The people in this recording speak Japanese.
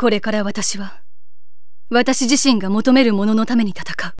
これから私は私自身が求めるもののために戦う。